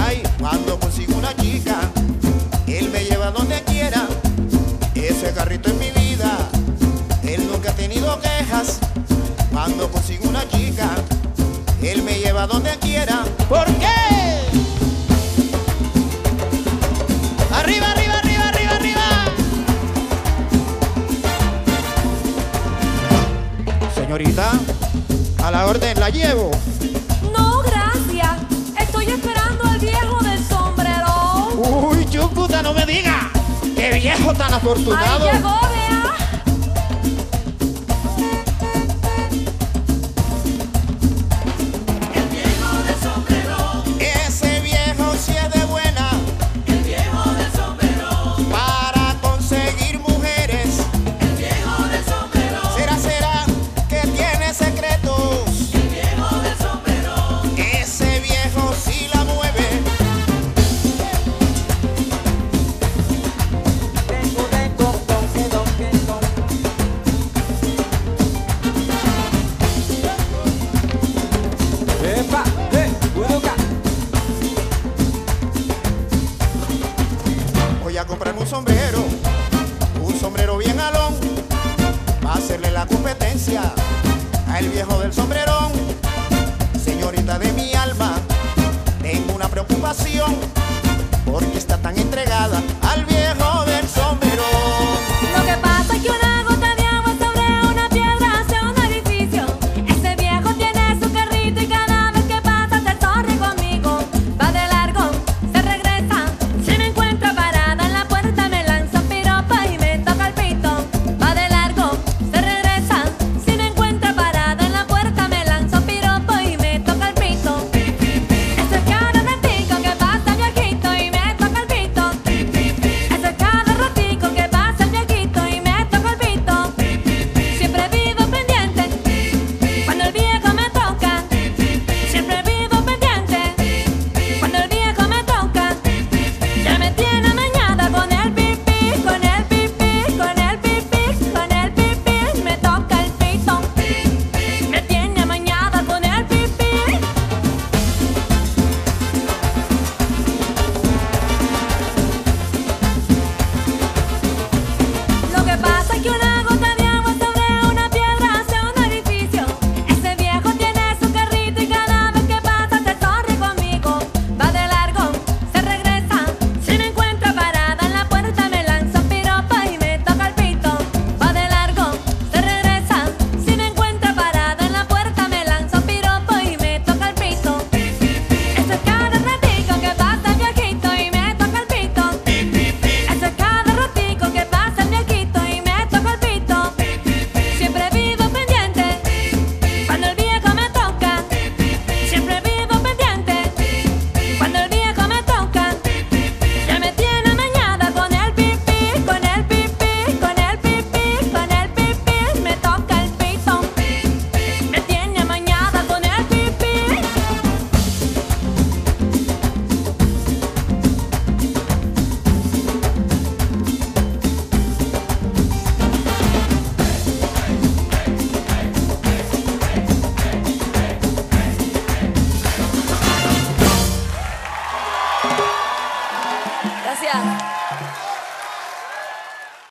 ay, cuando consigo una chica, él me lleva donde quiera, ese carrito es mi vida, él nunca ha tenido quejas, cuando consigo una chica, él me lleva donde quiera, ¿por qué? Arriba, arriba, arriba, arriba, arriba. Señorita, a la orden la llevo. no me diga. que viejo tan afortunado. comprarme un sombrero, un sombrero bien alón, va a hacerle la competencia al viejo del sombrerón. Señorita de mi alma, tengo una preocupación, porque está tan entregada